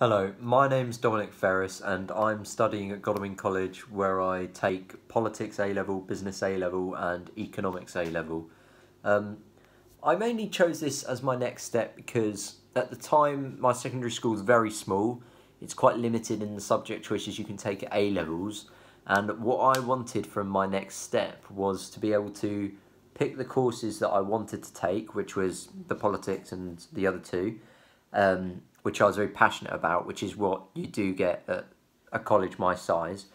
Hello, my name's Dominic Ferris and I'm studying at Godalming College where I take politics A level, business A level, and economics A level. Um, I mainly chose this as my next step because at the time my secondary school is very small, it's quite limited in the subject choices you can take at A levels, and what I wanted from my next step was to be able to pick the courses that I wanted to take, which was the politics and the other two. Um, which I was very passionate about, which is what you do get at a college my size.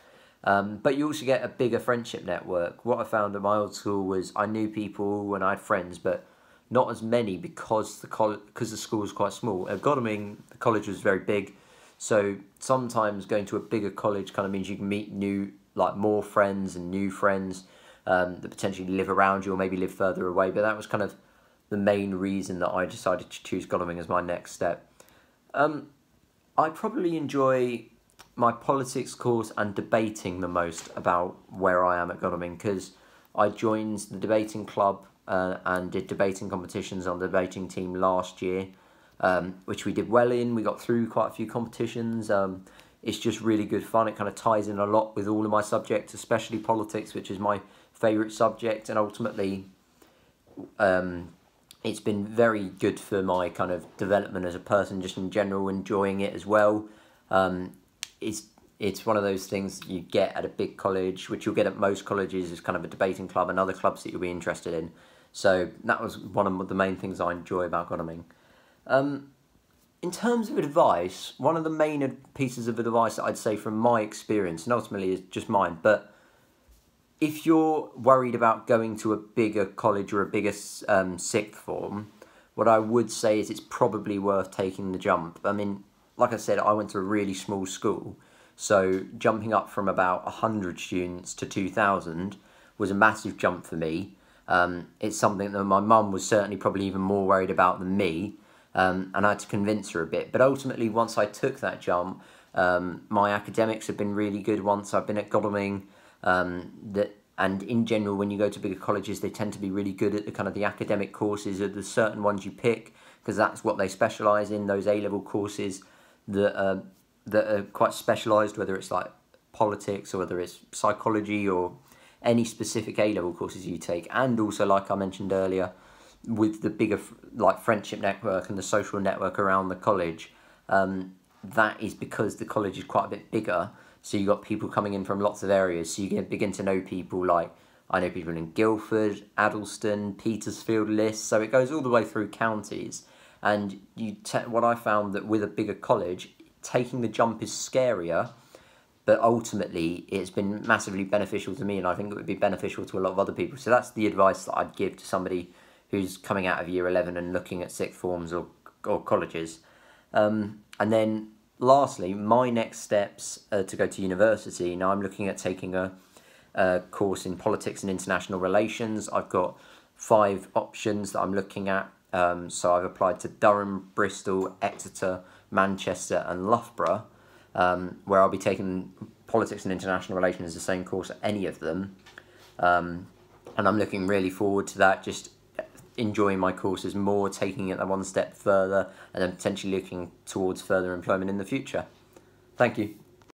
Um, but you also get a bigger friendship network. What I found at my old school was I knew people and I had friends, but not as many because the college because the school was quite small. At Godalming, the college was very big, so sometimes going to a bigger college kind of means you can meet new like more friends and new friends um, that potentially live around you or maybe live further away. But that was kind of the main reason that I decided to choose Godalming as my next step. Um, I probably enjoy my politics course and debating the most about where I am at Godalming because I joined the debating club uh, and did debating competitions on the debating team last year, um, which we did well in. We got through quite a few competitions. Um, it's just really good fun. It kind of ties in a lot with all of my subjects, especially politics, which is my favourite subject, and ultimately um, it's been very good for my kind of development as a person, just in general, enjoying it as well. Um, it's it's one of those things you get at a big college, which you'll get at most colleges, is kind of a debating club and other clubs that you'll be interested in. So that was one of the main things I enjoy about Godalming. Um, in terms of advice, one of the main pieces of advice that I'd say from my experience, and ultimately is just mine, but if you're worried about going to a bigger college or a bigger um, sixth form, what I would say is it's probably worth taking the jump. I mean, like I said, I went to a really small school, so jumping up from about 100 students to 2,000 was a massive jump for me. Um, it's something that my mum was certainly probably even more worried about than me, um, and I had to convince her a bit. But ultimately, once I took that jump, um, my academics have been really good once I've been at Godalming um, that and in general, when you go to bigger colleges, they tend to be really good at the kind of the academic courses or the certain ones you pick because that's what they specialise in. Those A level courses that are, that are quite specialised, whether it's like politics or whether it's psychology or any specific A level courses you take, and also like I mentioned earlier, with the bigger like friendship network and the social network around the college, um, that is because the college is quite a bit bigger so you've got people coming in from lots of areas. So you begin to know people like I know people in Guildford, Addlestone, Petersfield, Liss. So it goes all the way through counties. And you what I found that with a bigger college, taking the jump is scarier, but ultimately it's been massively beneficial to me, and I think it would be beneficial to a lot of other people. So that's the advice that I'd give to somebody who's coming out of year eleven and looking at sixth forms or or colleges. Um, and then lastly, my next steps uh, to go to university. Now I'm looking at taking a, a, course in politics and international relations. I've got five options that I'm looking at. Um, so I've applied to Durham, Bristol, Exeter, Manchester, and Loughborough, um, where I'll be taking politics and international relations the same course at any of them. Um, and I'm looking really forward to that. Just enjoying my courses more, taking it one step further, and then potentially looking towards further employment in the future. Thank you.